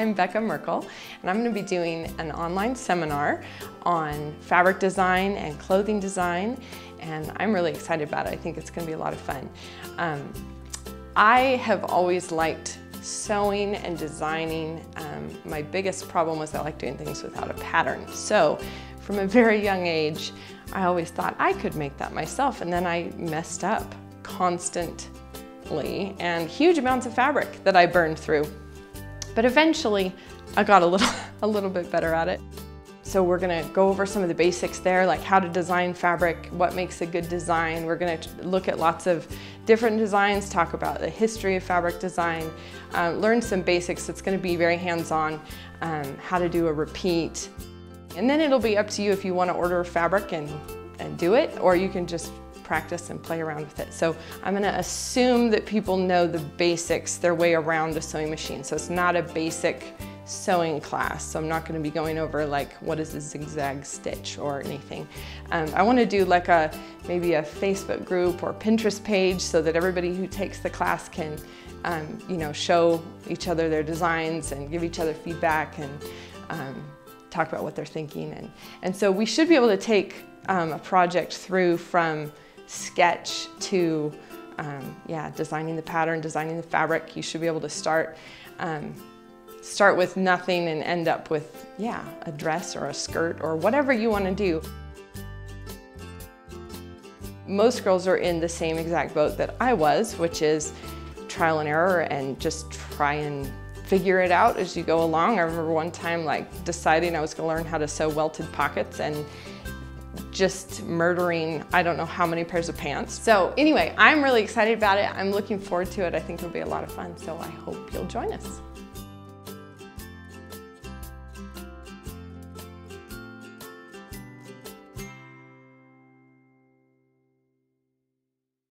I'm Becca Merkle, and I'm going to be doing an online seminar on fabric design and clothing design, and I'm really excited about it. I think it's going to be a lot of fun. Um, I have always liked sewing and designing. Um, my biggest problem was I like doing things without a pattern. So from a very young age, I always thought I could make that myself, and then I messed up constantly and huge amounts of fabric that I burned through. But eventually, I got a little, a little bit better at it. So we're gonna go over some of the basics there, like how to design fabric, what makes a good design. We're gonna look at lots of different designs, talk about the history of fabric design, uh, learn some basics. It's gonna be very hands-on, um, how to do a repeat. And then it'll be up to you if you wanna order fabric and, and do it, or you can just practice and play around with it. So I'm gonna assume that people know the basics, their way around a sewing machine. So it's not a basic sewing class. So I'm not gonna be going over like what is a zigzag stitch or anything. Um, I wanna do like a, maybe a Facebook group or Pinterest page so that everybody who takes the class can um, you know, show each other their designs and give each other feedback and um, talk about what they're thinking. And, and so we should be able to take um, a project through from sketch to um, yeah, designing the pattern, designing the fabric. You should be able to start um, start with nothing and end up with, yeah, a dress or a skirt or whatever you want to do. Most girls are in the same exact boat that I was, which is trial and error and just try and figure it out as you go along. I remember one time like deciding I was going to learn how to sew welted pockets and just murdering I don't know how many pairs of pants. So anyway, I'm really excited about it. I'm looking forward to it. I think it'll be a lot of fun. So I hope you'll join us.